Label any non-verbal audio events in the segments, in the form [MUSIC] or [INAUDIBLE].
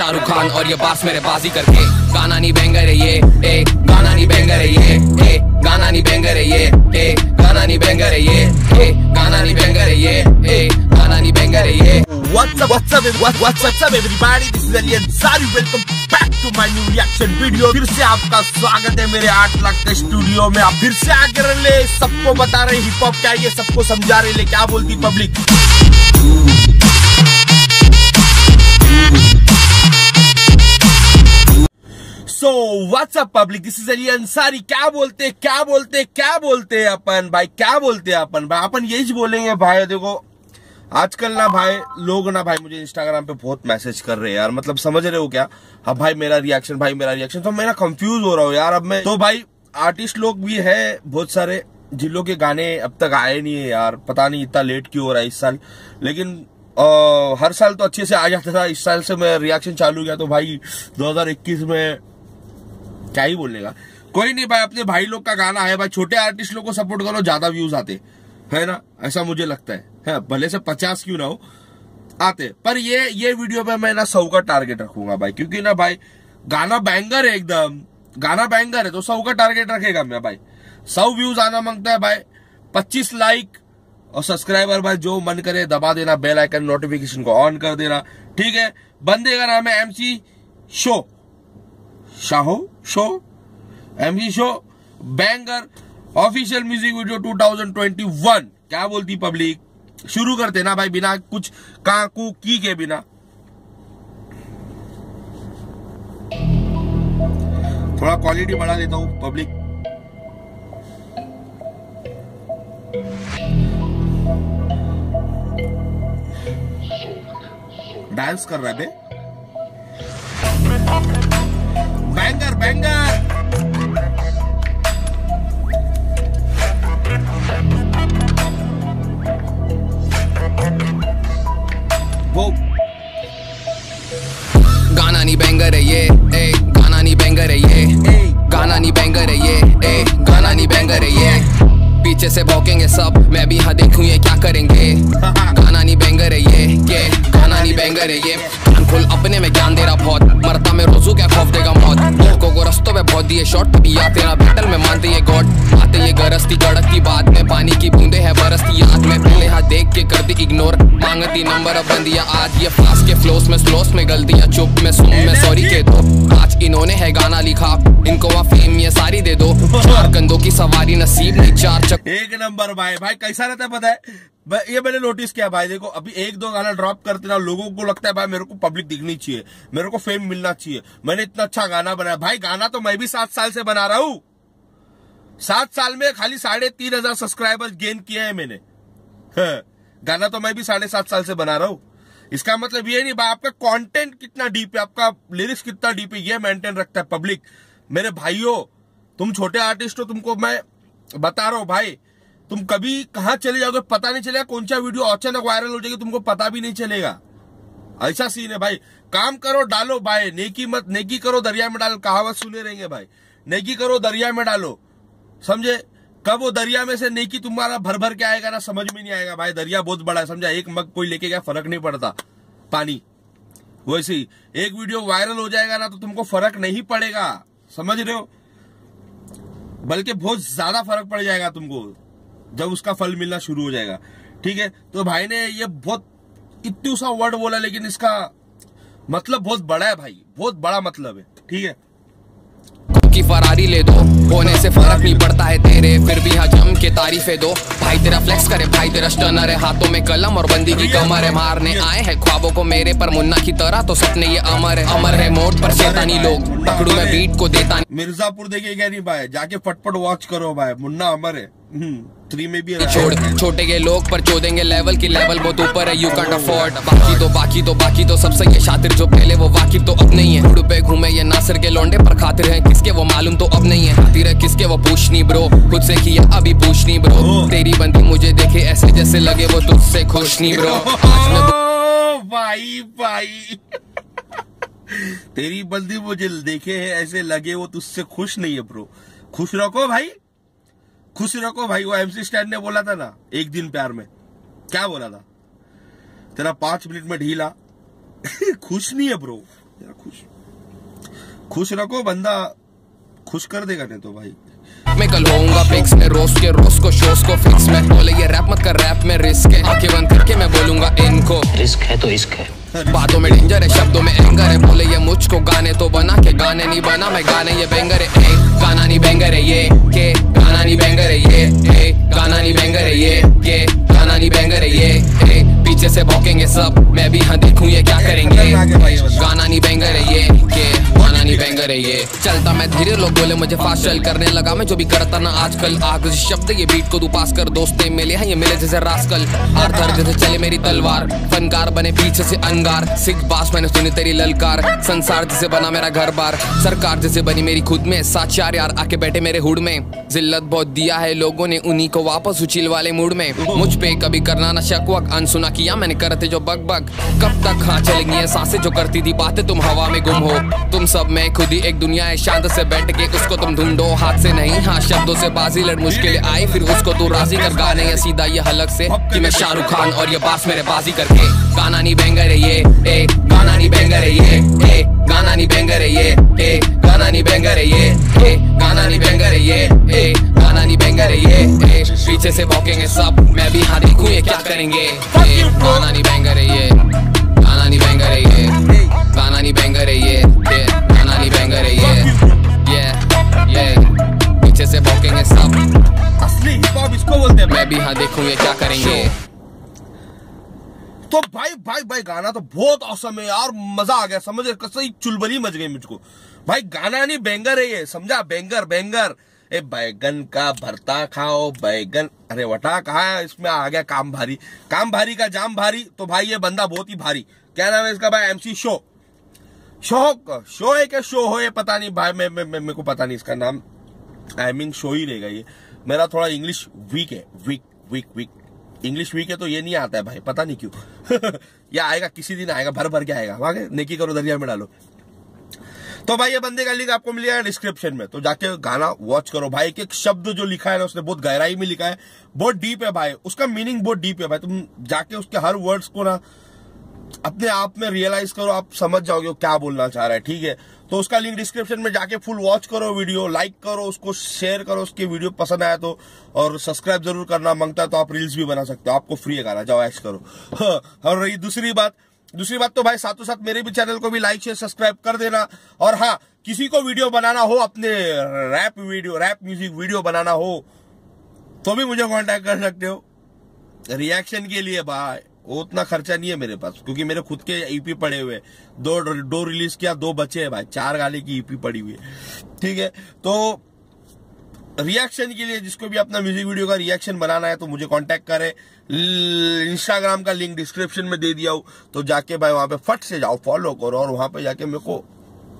शाहरुख खान और ये बास मेरे बाजी करके। गाना नहीं बैंगर है ए गाना नहीं रही है ए गाना नहीं बैंगर है ए गाना नहीं बैंगर है ए गाना नहीं बैंगर है ए गाना नहीं बैंगर है ये। What's up, what's up, what's up, what's up, what's up everybody? This is Ali Ansari. Welcome back to my फिर से आपका स्वागत है मेरे आठ लाख के स्टूडियो में। आप फिर से आकर ले। सबको बता रहे हिप हॉप क्या ये सबको समझा रहे ले क्या बोलती public so WhatsApp public this is Ali Ansari क्या बोलते क्या बोलते क्या बोलते हैं अपन? भाई क्या बोलते हैं अपन? भाई अपन यही बोलेंगे भाई देखो। आजकल ना भाई लोग ना भाई मुझे इंस्टाग्राम पे बहुत मैसेज कर रहे हैं यार। मतलब समझ रहे हो क्या? हाँ भाई मेरा रिएक्शन भाई मेरा रिएक्शन तो मैं कंफ्यूज हो रहा हूँ यार अब मैं। तो भाई आर्टिस्ट लोग भी है बहुत सारे जिन लोग के गाने अब तक आए नहीं है यार। पता नहीं इतना लेट क्यों हो रहा है इस साल। लेकिन आ, हर साल तो अच्छे से आ जाता था। इस साल से मैं रिएक्शन चालू किया तो भाई 2021 में क्या ही बोलने का कोई नहीं भाई अपने भाई लोग का गाना है भाई छोटे आर्टिस्ट लोग को सपोर्ट करो ज़्यादा व्यूज़ आते। है ना? ऐसा मुझे लगता है, है भले से पचास क्यों ना हो आते। पर ये ये वीडियो में मैं ना सौ का टारगेट रखूँगा भाई क्योंकि ना भाई गाना बैंगर है एकदम। गाना बैंगर है तो सौ का टारगेट रखेगा मैं भाई। सौ व्यूज़ आना माँगता है भाई पच्चीस लाइक और सब्सक्राइबर भाई जो मन करे दबा देना बेल आइकन नोटिफिकेशन को ऑन कर देना। ठीक है? बंदे का नाम है एमसी शो शाहो, शो एमसी शो बैंगर ऑफिशियल म्यूज़िक वीडियो 2021 क्या बोलती पब्लिक शुरू करते ना भाई बिना कुछ काकू की के बिना। थोड़ा क्वालिटी बढ़ा देता हूँ पब्लिक डांस कर रहा है गाना नहीं बैंगर है ये ए गाना नहीं बैंगर है ये। ए गाना नहीं बैंगर है ये ए गाना नहीं बैंगर है ये। पीछे से भौंकेंगे सब मैं भी यहाँ देखूँ ये क्या करेंगे। गाना नहीं बैंगर है ये ये गाना नहीं बैंगर है ये। खोल अपने में ज्ञान दे रहा बहुत। मरता में रोजू क्या खौफ देगा में बहुत दिए शॉट तभी आते ना बैटल में मानते ये गॉड आते ये गरजती गड़कती बात में पानी की बूंदे है बरसती। याद में पहले हाथ देख के करती इग्नोर मांगती नंबर अब बंदिया, आज ये फास्ट के फ्लोस में स्लोस में गलतियाँ, चुप में सुन में सॉरी के दो। आज इन्होंने है गाना लिखा, इनको वहाँ फेम ये सारी दे दो। चार कंधों की सवारी नसीब नहीं, चार चक एक नंबर भाई भाई कैसा रहता है पता है? ये मैंने नोटिस किया भाई देखो अभी एक दो गाना ड्रॉप करते ना लोगों को लगता है भाई मेरे को पब्लिक दिखनी चाहिए मेरे को फेम मिलना चाहिए। मैंने इतना अच्छा गाना बनाया। भाई गाना तो मैं भी सात साल से बना रहा हूँ। सात साल में खाली साढ़े तीन हज़ार सब्सक्राइबर्स गेन किए हैं मैंने। हाँ, गाना तो मैं भी साढ़े सात साल से बना रहा हूँ। इसका मतलब ये नहीं भाई आपका कंटेंट कितना डीप है आपका लिरिक्स कितना डीप है ये मेंटेन रखता है पब्लिक मेरे भाइयों तुम छोटे आर्टिस्ट हो तुमको मैं बता रहा हूँ भाई तुम कभी कहा चले जाओगे पता नहीं चलेगा, कौन सा वीडियो अचानक वायरल हो जाएगी तुमको पता भी नहीं चलेगा। ऐसा सीन है भाई। काम करो, डालो भाई नेकी मत, नेकी करो, दरिया में डालो। कहावत सुने रहेंगे भाई। नेकी करो, दरिया में डालो। समझे? कब वो दरिया में से नेकी तुम्हारा भर भर के आएगा ना, समझ में नहीं आएगा। भाई, दरिया बहुत बड़ा है, समझा? एक मग कोई लेके गया, फ़र्क नहीं पड़ता। पानी। वैसे ही, एक वीडियो वायरल हो जाएगा ना तो तुमको फ़र्क नहीं पड़ेगा। समझ रहे हो? बल्कि बहुत ज़्यादा फ़र्क पड़ जाएगा तुमको। जब उसका फल मिलना शुरू हो जाएगा। ठीक है? तो भाई ने ये बहुत इतनी सा वर्ड बोला लेकिन इसका मतलब बहुत बड़ा है भाई। बहुत बड़ा मतलब है। ठीक है? की फरारी ले दो। होने से फ़र्क नहीं पड़ता है तेरे फिर भी यहाँ जम के तारीफे दो। भाई तेरा फ्लेक्स करे भाई तेरा स्टनर है। हाथों में कलम और बंदी की कमर है। मारने आए हैं ख्वाबों को मेरे पर। मुन्ना की तरह तो सपने ये अमर है। अमर है मोड पर शैतानी लोग। पकड़ू मैं बीट को देता मिर्जापुर देखिए नहीं भाई? जाके फटफट वॉच करो भाई। मुन्ना अमर है। थ्री में भी छोड़ छोटे के लोग पर चोदेंगे लेवल की लेवल बहुत ऊपर है यू कैंट अफोर्ड बाकी तो बाकी तो बाकी तो सबसे ये शातिर जो पहले वो वाकिफ तो अब नहीं है। रोड पे घूमे ये नासिर के लौंडे पर खातिर है किसके वो मालूम तो अब नहीं है। खातिर है किसके वो पूछनी ब्रो खुद से किया अभी पूछनी ब्रो तेरी बंदी मुझे देखे ऐसे जैसे लगे वो तुझसे खुश नहीं ब्रो भाई भाई। [LAUGHS] तेरी बंदी मुझे देखे है ऐसे लगे वो तुझसे खुश नहीं है ब्रो खुश रखो भाई। खुश रखो भाई वो एमसी स्टैंड ने बोला था ना एक दिन प्यार में। क्या बोला था? तेरा पाँच मिनट में ढीला। [LAUGHS] खुश नहीं है ब्रो जरा खुश। खुश रखो बंदा खुश कर देगा नहीं तो भाई। मैं कल होऊँगा फिक्स में रोज के रोज को शोज़ को फिक्स में। बोले ये रैप मत कर रैप में रिस्क है। आँखें बंद करके मैं बोलूँगा इनको। रिस्क है तो इश्क है। बातों में डेंजर है शब्दों में एंगर है। बोले ये मुझको गाने तो बना के गाने नहीं बना मैं गाने ये बेंगर है। ए गाना नहीं बेंगर है ये के नहीं बैंगर है ये ए गाना नहीं बैंगर है ये ये गाना नहीं बैंगर है ये ए पीछे से बोकेंगे सब मैं भी हाँ देखूँ ये क्या करेंगे। गाना नहीं बैंगर है ये। ये। चलता मैं धीरे, लोग बोले मुझे फास्ट चल करने लगा। मैं जो भी करता ना आजकल, आग शब्द ये बीट को तू पास कर। दोस्ते मिले हैं, ये मिले जैसे रास्कल आर्थर जैसे चले मेरी तलवार। फनकार बने पीछे से अंगार। सिख बास, मैंने सुनी तेरी ललकार। संसार जैसे बना मेरा घर बार। सरकार जैसे बनी मेरी खुद में। सात चार यार, आके बैठे मेरे हुड में। जिल्लत बहुत दिया है लोगों ने, उन्हीं को वापस उचिल वाले मूड में। मुझ पे कभी करना ना शक वक अनसुना किया मैंने, करते जो बग बग कब तक हाँ चलेंगी साँसें जो करती थी बातें, तुम हवा में गुम हो। तुम सब में खुद ही एक दुनिया है शांत से बैठ के, उसको तुम ढूंढो। हाथ से नहीं हाँ शब्दों से बाजी लड़ मुश्किल आई, फिर उसको तू राज़ी कर। गाने या सीधा ये हलक से कि मैं शाहरुख खान और ये बास मेरे बाजी करके। गाना नहीं बेंगर है ये, ए, गाना नहीं बेंगर है ये, ए, गाना नहीं बेंगर है ये, ए, गाना नहीं बेंगर है ये, ए, गाना नहीं बेंगर है ये, ए, गाना नहीं बेंगर है ये, ए, पीछे से भौंकेंगे सब, मैं भी हाँ देखूँ ये क्या करेंगे? गाना नहीं बेंगर है ये, गाना नहीं बेंगर है ये, गाना नहीं बेंगर है ये। पीछे से सब। असली हिप हॉप इसको बोलते हैं। मैं भी हाँ देखूँ ये क्या करेंगे। तो भाई भाई भाई गाना तो बहुत औसम है यार मज़ा आ गया समझ कसई चुलबली मच गई मुझको। भाई गाना नहीं बैंगर है ये समझा? बैंगर बैंगर ए बैगन का भरता खाओ बैगन। अरे वटा कहा है? इसमें आ गया काम भारी। काम भारी का जाम भारी तो भाई ये बंदा बहुत ही भारी। क्या नाम है इसका भाई? एमसी शो शो शो है क्या? शो हो ये पता नहीं। भाई मैं मेरे को पता नहीं इसका नाम। आई मीन शो ही रहेगा ये। मेरा थोड़ा इंग्लिश वीक है। Weak weak weak English weak है तो ये नहीं आता है भाई, पता नहीं क्यों। [LAUGHS] या आएगा, किसी दिन आएगा, भर भर के आएगा। वहाँ नेकी करो, दरिया में डालो। तो भाई ये बंदे का लिंक आपको मिल जाएगा डिस्क्रिप्शन में। तो जाके गाना वॉच करो। भाई एक शब्द जो लिखा है ना, उसने बहुत गहराई में लिखा है। बहुत डीप है भाई। उसका मीनिंग बहुत डीप है भाई। तुम जाके उसके हर वर्ड्स को ना अपने आप में रियलाइज़ करो आप समझ जाओगे क्या बोलना चाह रहा है ठीक है? तो उसका लिंक डिस्क्रिप्शन में जाके फुल वॉच करो वीडियो लाइक करो उसको शेयर करो उसकी वीडियो पसंद आया तो और सब्सक्राइब ज़रूर करना माँगता है तो आप रील्स भी बना सकते हो आपको फ्री है गाना जाओ ऐश करो। हाँ, और रही दूसरी बात दूसरी बात तो भाई साथों साथ मेरे भी चैनल को भी लाइक शेयर सब्सक्राइब कर देना और हाँ किसी को वीडियो बनाना हो अपने rap video rap music video बनाना हो तो भी मुझे कांटेक्ट कर सकते हो। रिएक्शन के लिए भाई वो उतना खर्चा नहीं है मेरे पास, क्योंकि मेरे खुद के ईपी पड़े हुए। दो दो रिलीज़ किया, दो बचे हैं भाई, चार गाने की ईपी पड़ी हुई है। ठीक है तो रिएक्शन के लिए जिसको भी अपना म्यूज़िक वीडियो का रिएक्शन बनाना है तो मुझे कांटेक्ट करे। इंस्टाग्राम का लिंक डिस्क्रिप्शन में दे दिया हूँ। तो जाके भाई वहाँ पे फट से जाओ फॉलो करो और वहाँ पे जाके मेरे को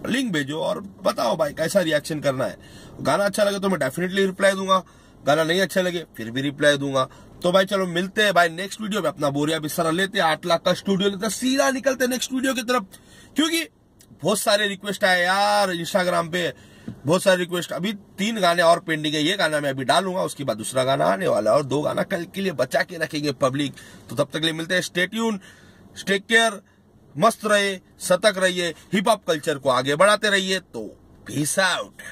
लिंक भेजो और बताओ भाई कैसा रिएक्शन करना है। गाना अच्छा लगे तो मैं डेफिनेटली रिप्लाई दूँगा, गाना नहीं अच्छा लगे फिर भी रिप्लाई दूँगा। तो भाई चलो मिलते हैं भाई नेक्स्ट वीडियो में अपना बोरिया बिस्तरा लेते हैं, आठ लाख का स्टूडियो लेते सीधा निकलते नेक्स्ट वीडियो की तरफ़। क्योंकि बहुत सारे रिक्वेस्ट आए यार इंस्टाग्राम पे, बहुत सारे रिक्वेस्ट अभी तीन गाने और पेंडिंग है, ये गाना मैं अभी डालूँगा, उसके बाद दूसरा गाना आने वाला है, और दो गाना कल के लिए बचा के रखेंगे पब्लिक तो तब तक लिए मिलते हैं स्टेट्यून स्टेक केयर मस्त रहे सतर्क रहिए हिप हॉप कल्चर को आगे बढ़ाते रहिए तो पीस आउट